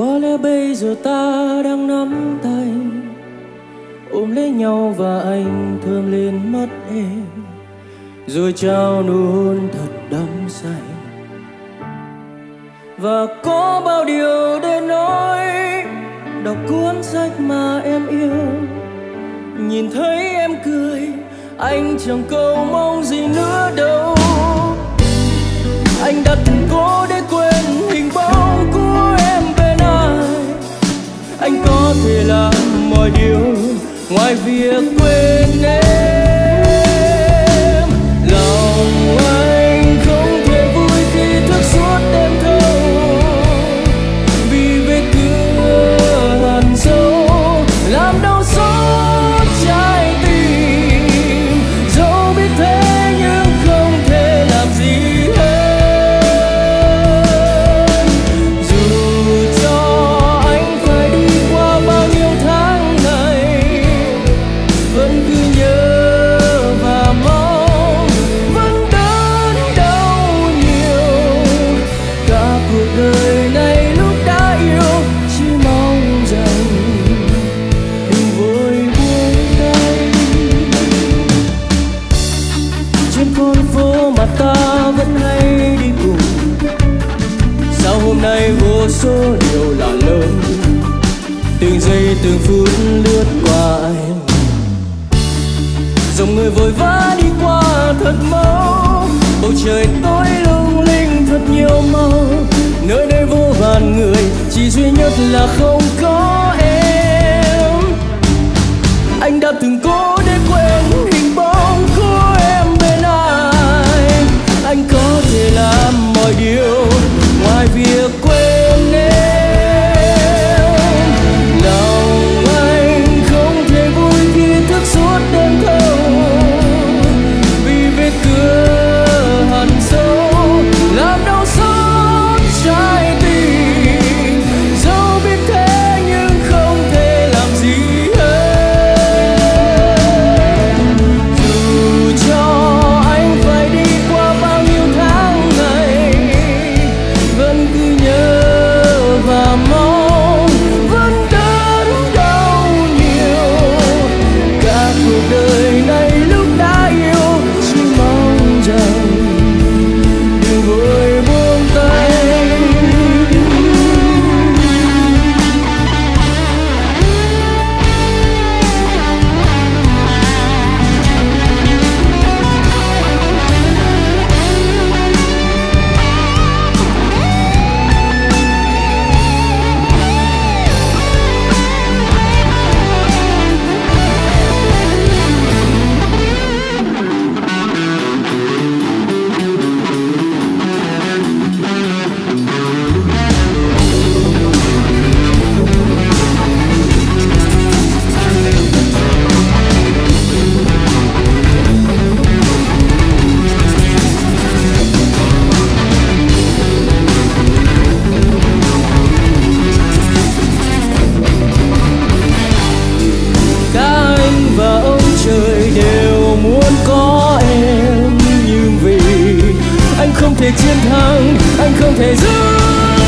có lẽ bây giờ ta đang nắm tay, ôm lấy nhau và anh thơm lên mắt em. Rồi trao nụ hôn thật đắm say. Và có bao điều để nói, đọc cuốn sách mà em yêu. Nhìn thấy em cười, anh chẳng cầu mong gì nữa đâu. Ngoài việc từng phút lướt qua em. Dòng người vội vã đi qua thật mau, bầu trời tối lung linh thật nhiều màu. Nơi đây vô vàn người, chỉ duy nhất là không thể chiến thắng anh không thể giữ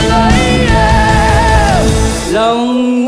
lấy em. Lòng